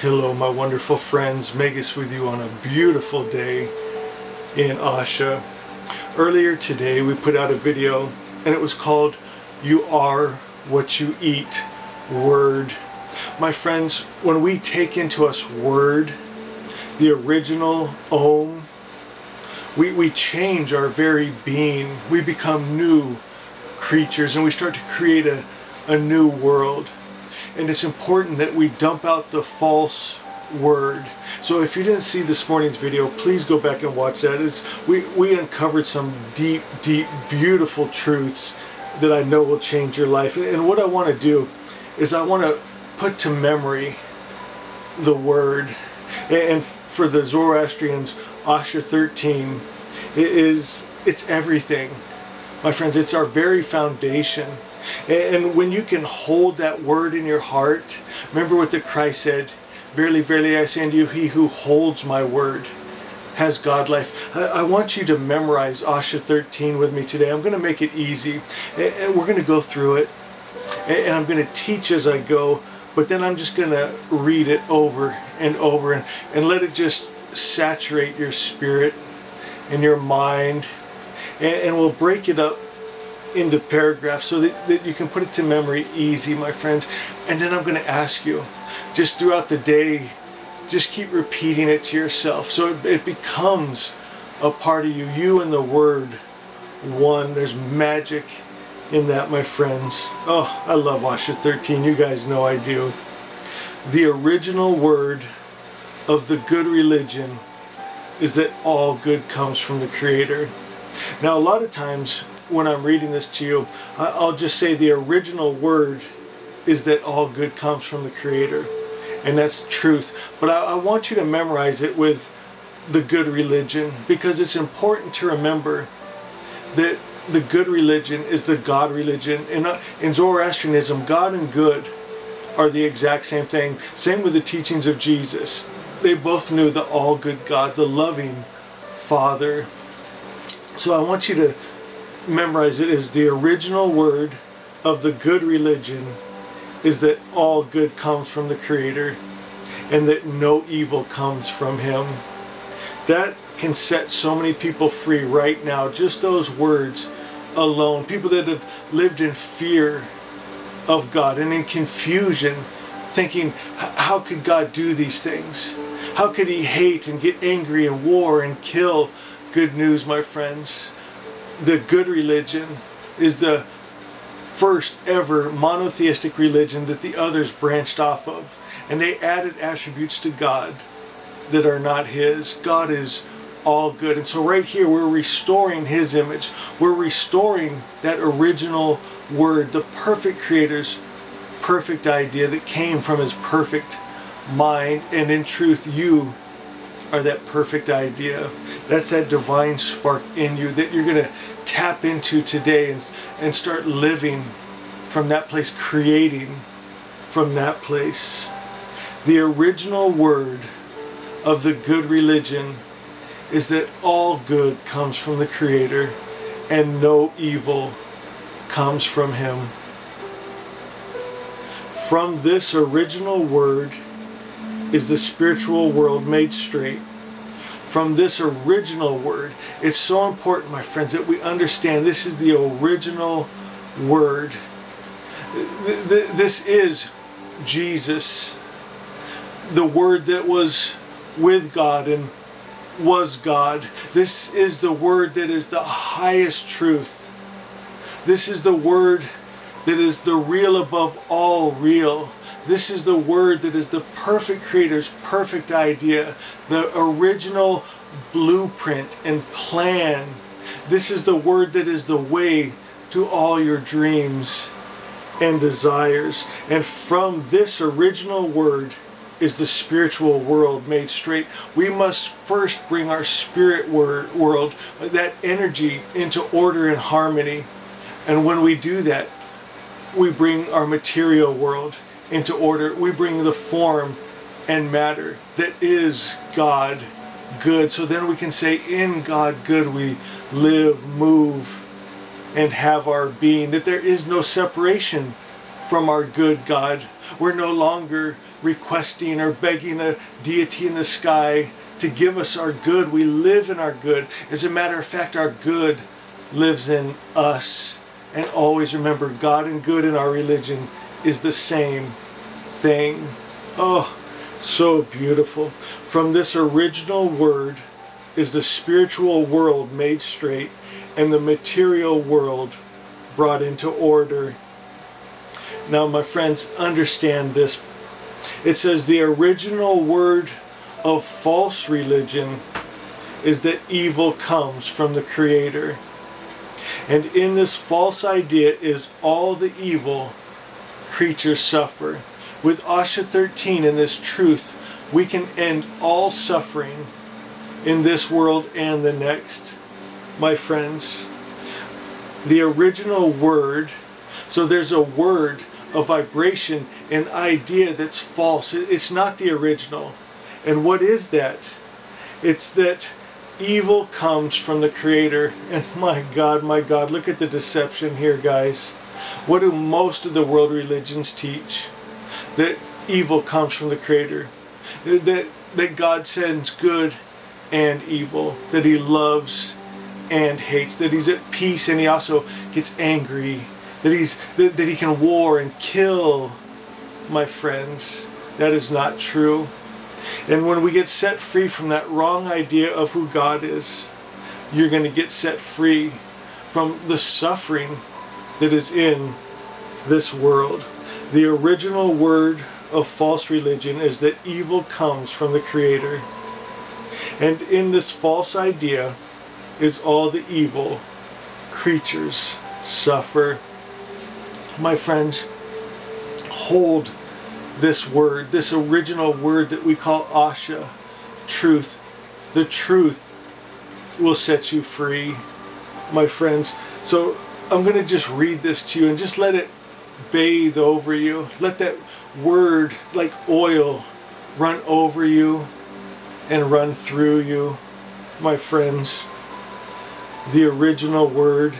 Hello, my wonderful friends. Magus with you on a beautiful day in Asha. Earlier today, we put out a video and it was called You Are What You Eat Word. My friends, when we take into us Word, the original Om, we, we change our very being. We become new creatures and we start to create a, a new world and it's important that we dump out the false word. So if you didn't see this morning's video, please go back and watch that. It's, we, we uncovered some deep, deep, beautiful truths that I know will change your life. And what I want to do is I want to put to memory the word. And for the Zoroastrians, Asha 13 is it's everything. My friends, it's our very foundation. And when you can hold that word in your heart, remember what the Christ said, Verily, verily, I say unto you, he who holds my word has God life. I, want you to memorize Asha 13 with me today. I'm going to make it easy. And we're going to go through it. And I'm going to teach as I go. But then I'm just going to read it over and over and, and let it just saturate your spirit and your mind. And, and we'll break it up into paragraphs so that, that you can put it to memory easy, my friends. And then I'm going to ask you, just throughout the day, just keep repeating it to yourself so it, it becomes a part of you. You and the Word, one. There's magic in that, my friends. Oh, I love Asha 13. You guys know I do. The original word of the good religion is that all good comes from the Creator. Now, a lot of times when I'm reading this to you, I'll just say the original word is that all good comes from the Creator. And that's truth. But I, I want you to memorize it with the good religion because it's important to remember that the good religion is the God religion. In, uh, in Zoroastrianism, God and good are the exact same thing. Same with the teachings of Jesus. They both knew the all good God, the loving Father. So I want you to memorize it is the original word of the good religion is that all good comes from the Creator and that no evil comes from Him. That can set so many people free right now. Just those words alone. People that have lived in fear of God and in confusion, thinking, how could God do these things? How could He hate and get angry and war and kill? Good news, my friends the good religion is the first ever monotheistic religion that the others branched off of. And they added attributes to God that are not His. God is all good. And so right here we're restoring His image. We're restoring that original word, the perfect Creator's perfect idea that came from His perfect mind. And in truth, you are that perfect idea. That's that divine spark in you that you're going to tap into today and, and start living from that place, creating from that place. The original word of the good religion is that all good comes from the Creator and no evil comes from Him. From this original word is the spiritual world made straight from this original word. It's so important, my friends, that we understand this is the original word. This is Jesus, the word that was with God and was God. This is the word that is the highest truth. This is the word that is the real above all real. This is the word that is the perfect creator's perfect idea, the original blueprint and plan. This is the word that is the way to all your dreams and desires. And from this original word is the spiritual world made straight. We must first bring our spirit world, uh, that energy, into order and harmony. And when we do that, we bring our material world into order. We bring the form and matter that is God good. So then we can say, in God good we live, move, and have our being. That there is no separation from our good God. We're no longer requesting or begging a deity in the sky to give us our good. We live in our good. As a matter of fact, our good lives in us. And always remember, God and good in our religion is the same thing. Oh, so beautiful. From this original word is the spiritual world made straight and the material world brought into order. Now, my friends, understand this. It says the original word of false religion is that evil comes from the Creator. And in this false idea is all the evil creatures suffer. With Asha 13 and this truth, we can end all suffering in this world and the next. My friends, the original word, so there's a word, a vibration, an idea that's false. It's not the original. And what is that? It's that evil comes from the Creator. And my God, my God, look at the deception here, guys. What do most of the world religions teach? That evil comes from the Creator. That, that God sends good and evil. That He loves and hates. That He's at peace and He also gets angry. That, he's, that, that He can war and kill. My friends, that is not true. And when we get set free from that wrong idea of who God is, you're going to get set free from the suffering that is in this world. The original word of false religion is that evil comes from the Creator. And in this false idea is all the evil creatures suffer. My friends, hold this word, this original word that we call Asha, truth. The truth will set you free, my friends. So I'm going to just read this to you and just let it bathe over you. Let that word, like oil, run over you and run through you, my friends. The original word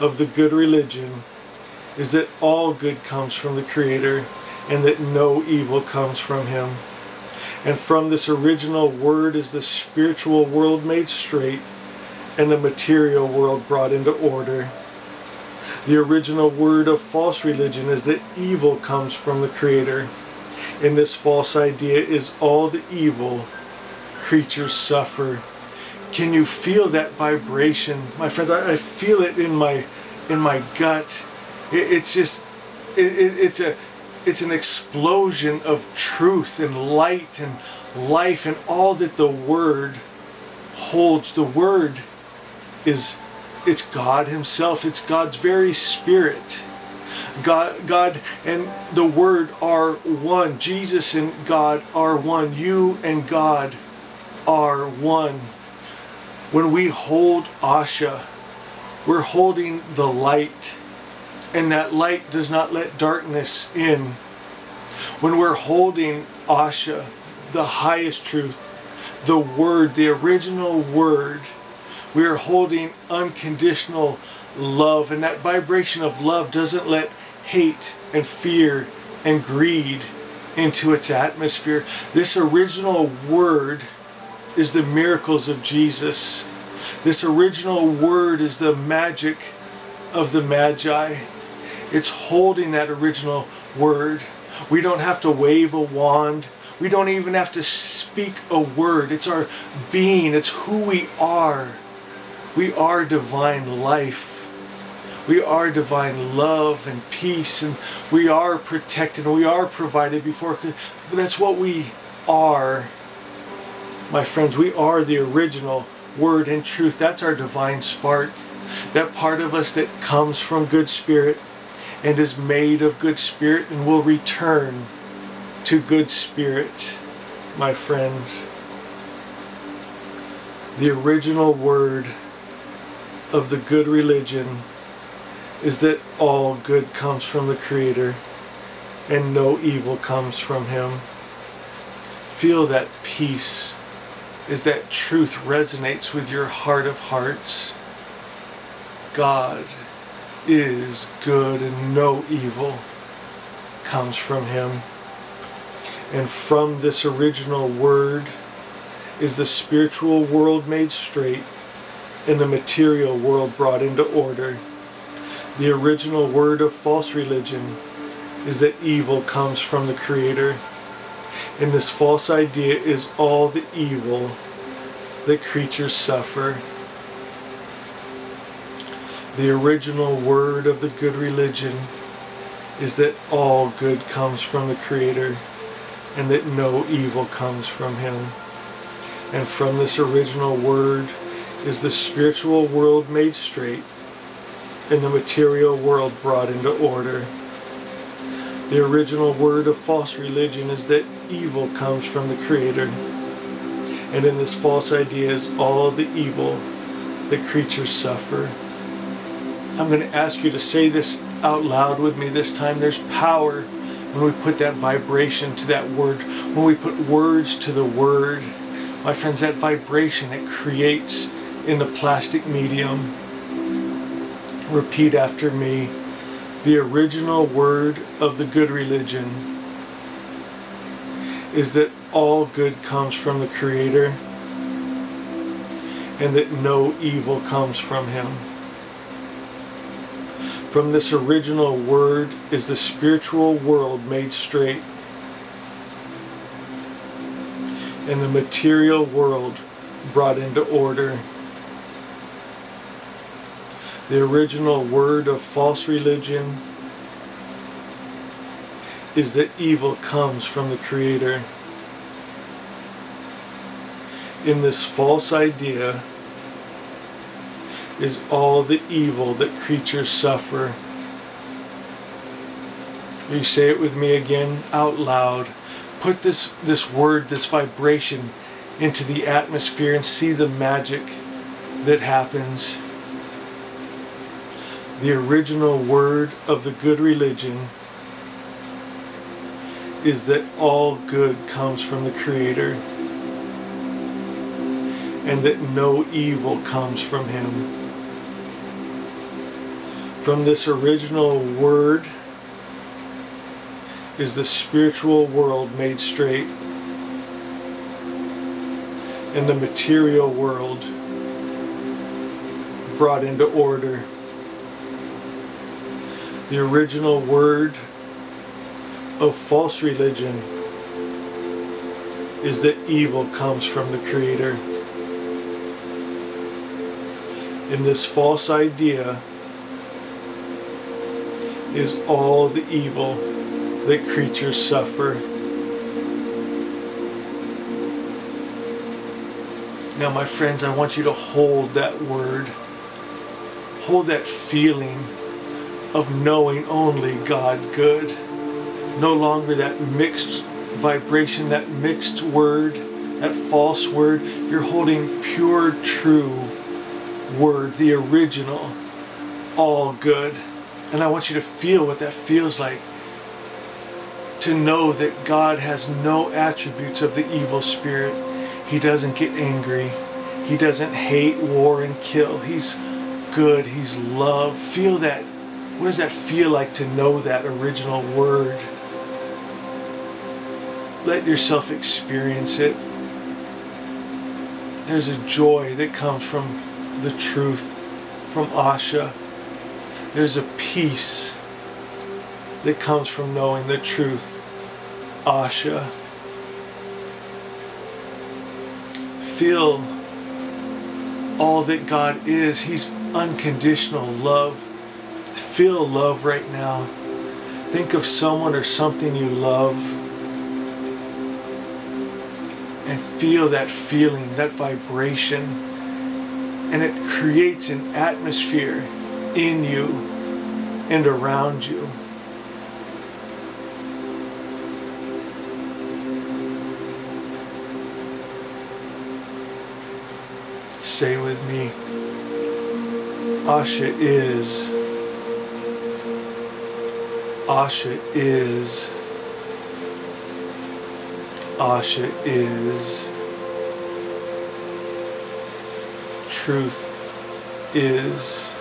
of the good religion is that all good comes from the Creator and that no evil comes from him. And from this original word is the spiritual world made straight and the material world brought into order. The original word of false religion is that evil comes from the Creator. And this false idea is all the evil creatures suffer. Can you feel that vibration? My friends, I, I feel it in my in my gut. It, it's just, it, it, it's a, it's an explosion of truth and light and life and all that the Word holds. The Word is it's God Himself. It's God's very Spirit. God, God and the Word are one. Jesus and God are one. You and God are one. When we hold Asha, we're holding the light and that light does not let darkness in. When we're holding Asha, the highest truth, the Word, the original Word, we are holding unconditional love, and that vibration of love doesn't let hate and fear and greed into its atmosphere. This original Word is the miracles of Jesus. This original Word is the magic of the Magi. It's holding that original word. We don't have to wave a wand. We don't even have to speak a word. It's our being. It's who we are. We are divine life. We are divine love and peace and we are protected we are provided before. That's what we are. My friends, we are the original word and truth. That's our divine spark. That part of us that comes from good spirit and is made of good spirit and will return to good spirit, my friends. The original word of the good religion is that all good comes from the Creator and no evil comes from Him. Feel that peace as that truth resonates with your heart of hearts. God is good and no evil comes from him. And from this original word is the spiritual world made straight and the material world brought into order. The original word of false religion is that evil comes from the Creator. And this false idea is all the evil that creatures suffer. The original word of the good religion is that all good comes from the Creator and that no evil comes from Him. And from this original word is the spiritual world made straight and the material world brought into order. The original word of false religion is that evil comes from the Creator. And in this false idea is all the evil that creatures suffer. I'm going to ask you to say this out loud with me this time. There's power when we put that vibration to that word, when we put words to the word. My friends, that vibration it creates in the plastic medium. Repeat after me. The original word of the good religion is that all good comes from the Creator and that no evil comes from Him. From this original word is the spiritual world made straight and the material world brought into order. The original word of false religion is that evil comes from the Creator. In this false idea, is all the evil that creatures suffer. You say it with me again out loud. Put this, this word, this vibration into the atmosphere and see the magic that happens. The original word of the good religion is that all good comes from the Creator and that no evil comes from Him from this original word is the spiritual world made straight and the material world brought into order. The original word of false religion is that evil comes from the Creator. And this false idea, is all the evil that creatures suffer. Now, my friends, I want you to hold that word. Hold that feeling of knowing only God good. No longer that mixed vibration, that mixed word, that false word. You're holding pure, true word, the original, all good. And I want you to feel what that feels like. To know that God has no attributes of the evil spirit. He doesn't get angry. He doesn't hate, war, and kill. He's good. He's love. Feel that. What does that feel like to know that original word? Let yourself experience it. There's a joy that comes from the truth, from Asha. There's a peace that comes from knowing the truth. Asha. Feel all that God is. He's unconditional love. Feel love right now. Think of someone or something you love. And feel that feeling, that vibration. And it creates an atmosphere in you and around you. Say with me, Asha is, Asha is, Asha is, truth is,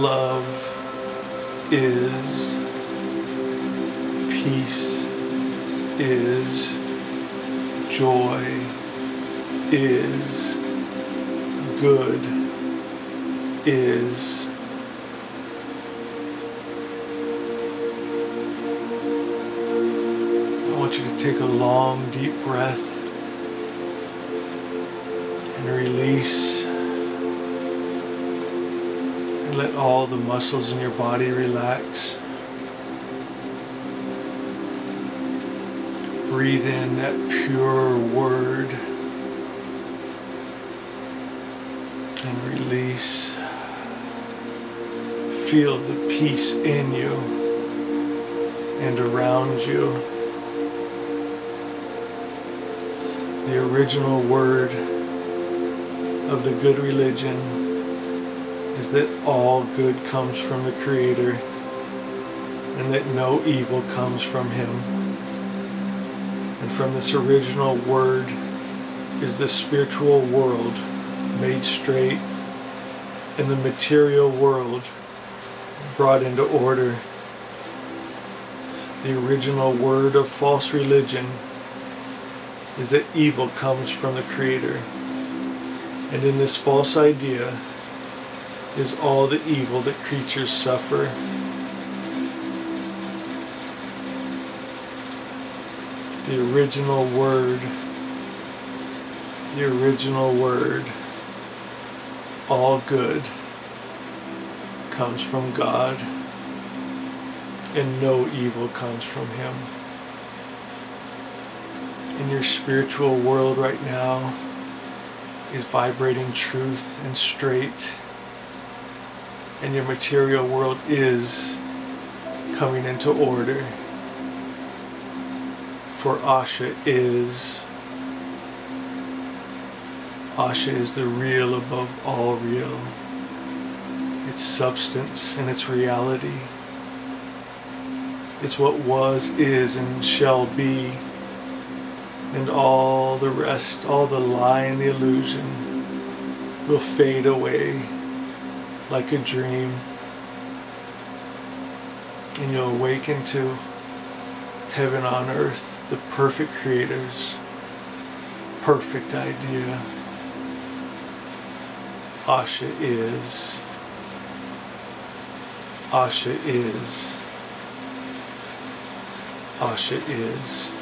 love is, peace is joy is good is want you to take a long deep breath and release and let all the muscles in your body relax. Breathe in that pure word and release. Feel the peace in you and around you. The original word of the good religion is that all good comes from the Creator and that no evil comes from Him and from this original word is the spiritual world made straight and the material world brought into order. The original word of false religion is that evil comes from the Creator. And in this false idea is all the evil that creatures suffer the original word, the original word, all good, comes from God, and no evil comes from Him. In your spiritual world right now is vibrating truth and straight, and your material world is coming into order for Asha is Asha is the real above all real. Its substance and its reality. It's what was, is, and shall be. And all the rest, all the lie and the illusion will fade away like a dream. And you'll awaken to heaven on earth the perfect creator's perfect idea. Asha is. Asha is. Asha is.